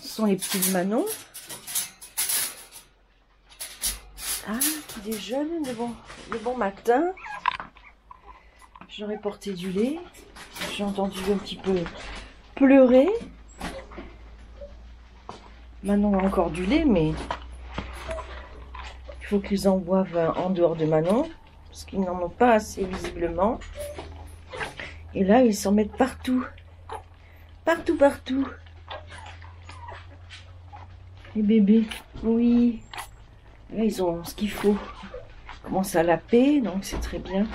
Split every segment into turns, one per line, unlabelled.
Ce sont les petits Manon. Ah, qui déjeune le bon, le bon matin. J'aurais porté du lait. J'ai entendu un petit peu pleurer. Manon a encore du lait, mais il faut qu'ils en boivent en dehors de Manon, parce qu'ils n'en ont pas assez visiblement. Et là, ils s'en mettent partout. Partout, partout. Les bébés, oui. Là, ils ont ce qu'il faut. Ils commencent à laper, donc c'est très bien.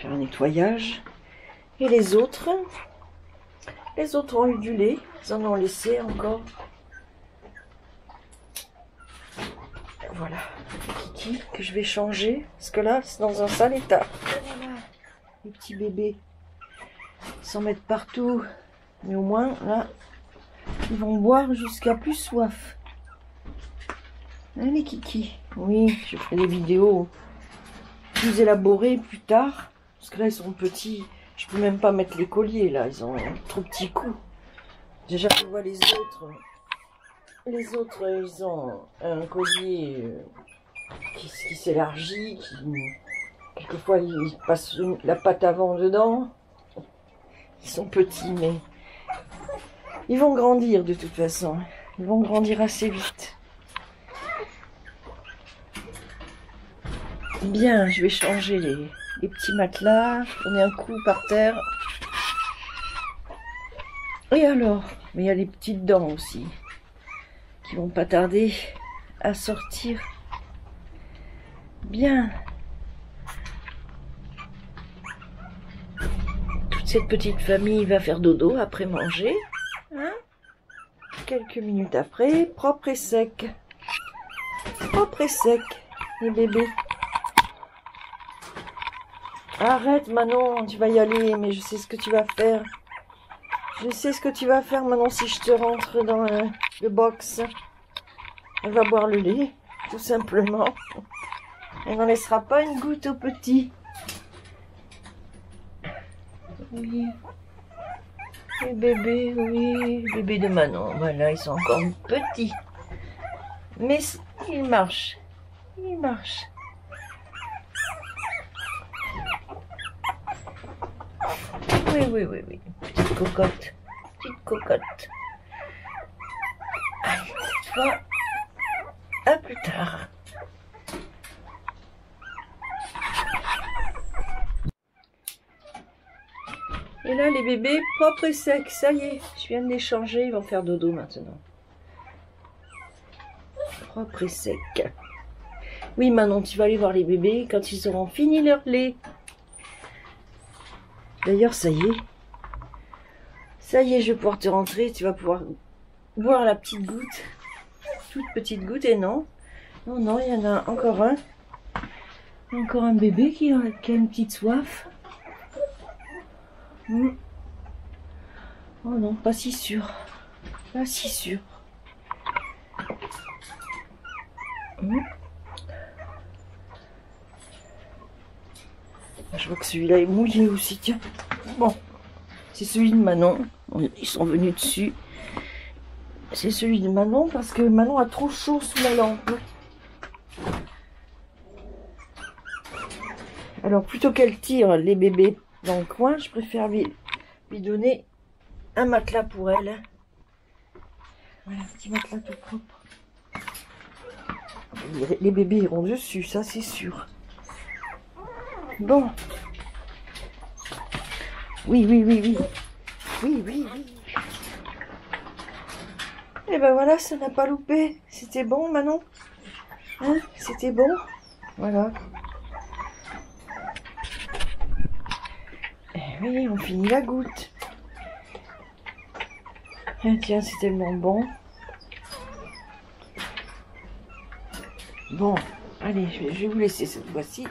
Faire un nettoyage. Et les autres? Les autres ont eu du lait. Ils en ont laissé encore. Voilà. Kiki que je vais changer. Parce que là, c'est dans un sale état. Les petits bébés. S'en mettent partout. Mais au moins, là, ils vont boire jusqu'à plus soif. Les kiki Oui, je ferai des vidéos plus élaborées plus tard. Parce que là, ils sont petits. Je peux même pas mettre les colliers, là. Ils ont un trop petit coup. Déjà, je vois les autres. Les autres, ils ont un collier euh, qui, qui s'élargit, qui... Quelquefois, ils passent la patte avant dedans. Ils sont petits, mais ils vont grandir de toute façon. Ils vont grandir assez vite. Bien, je vais changer les, petits matelas. On est un coup par terre. Et alors Mais il y a les petites dents aussi. Qui vont pas tarder à sortir. Bien. Cette petite famille va faire dodo après manger. Hein Quelques minutes après, propre et sec. Propre et sec, les bébés. Arrête Manon, tu vas y aller, mais je sais ce que tu vas faire. Je sais ce que tu vas faire Manon si je te rentre dans le, le box. Elle va boire le lait, tout simplement. Elle n'en laissera pas une goutte au petit. Oui. Les bébés, oui, les bébés de Manon. Voilà, ils sont encore petits. Mais ils marchent. Ils marchent. Oui, oui, oui, oui. Petite cocotte. Petite cocotte. Allez, fois, à plus tard. Et là, les bébés propres et secs, ça y est, je viens de les changer, ils vont faire dodo maintenant. Propre et sec. Oui, Manon, tu vas aller voir les bébés quand ils auront fini leur lait. D'ailleurs, ça y est. Ça y est, je vais pouvoir te rentrer, tu vas pouvoir boire la petite goutte. Toute petite goutte, et non. Non, non, il y en a encore un. Encore un bébé qui a une petite soif. Hmm. Oh non, pas si sûr. Pas si sûr. Hmm. Je vois que celui-là est mouillé aussi, tiens. Bon, c'est celui de Manon. Ils sont venus dessus. C'est celui de Manon parce que Manon a trop chaud sous la lampe. Alors, plutôt qu'elle tire les bébés dans le coin, je préfère lui, donner un matelas pour elle. Voilà, petit matelas tout propre. Les, bébés iront dessus, ça c'est sûr. Bon. Oui, oui, oui, oui. Oui, oui, oui. Et eh ben voilà, ça n'a pas loupé. C'était bon, Manon? Hein? C'était bon? Voilà. Oui, on finit la goutte. Ah, tiens, c'est tellement bon. Bon, allez, je vais vous laisser cette fois-ci.